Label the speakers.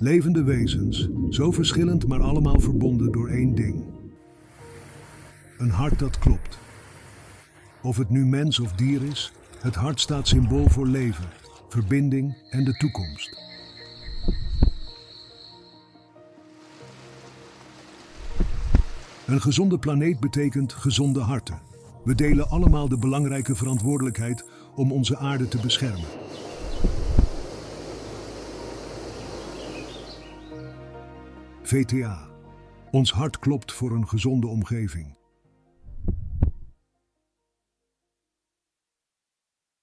Speaker 1: Levende wezens, zo verschillend maar allemaal verbonden door één ding. Een hart dat klopt. Of het nu mens of dier is, het hart staat symbool voor leven, verbinding en de toekomst. Een gezonde planeet betekent gezonde harten. We delen allemaal de belangrijke verantwoordelijkheid om onze aarde te beschermen. VTA. Ons hart klopt voor een gezonde omgeving.